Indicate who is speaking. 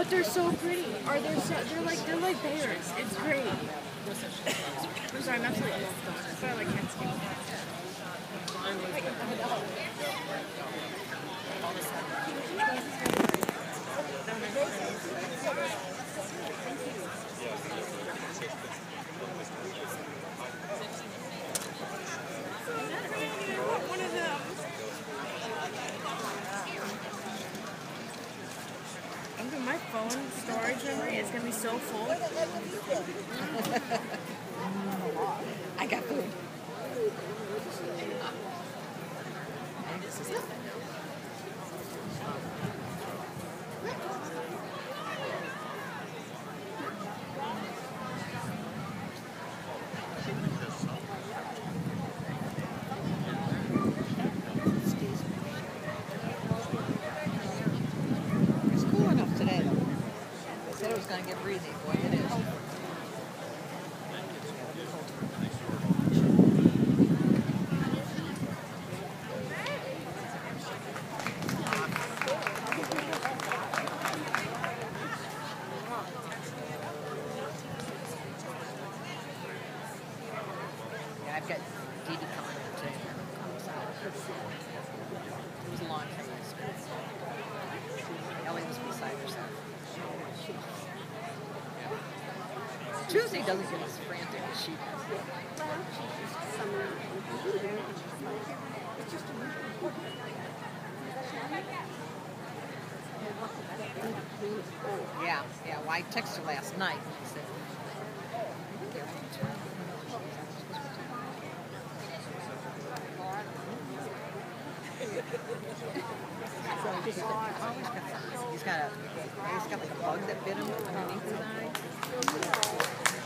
Speaker 1: But they're so pretty. Are they're so they're like they're like bears. It's great. I'm sorry, I'm absolutely love dogs. But I like cats my phone storage memory is gonna be so full.
Speaker 2: I got food. It's cool enough today, though. They said it was going to get. Boy, it is. I've got Dee coming in today. Tuesday doesn't get as frantic as she does. Yeah, yeah. Well, I texted her last night and I said, He's got a, he's got like a bug that bit him underneath his eye.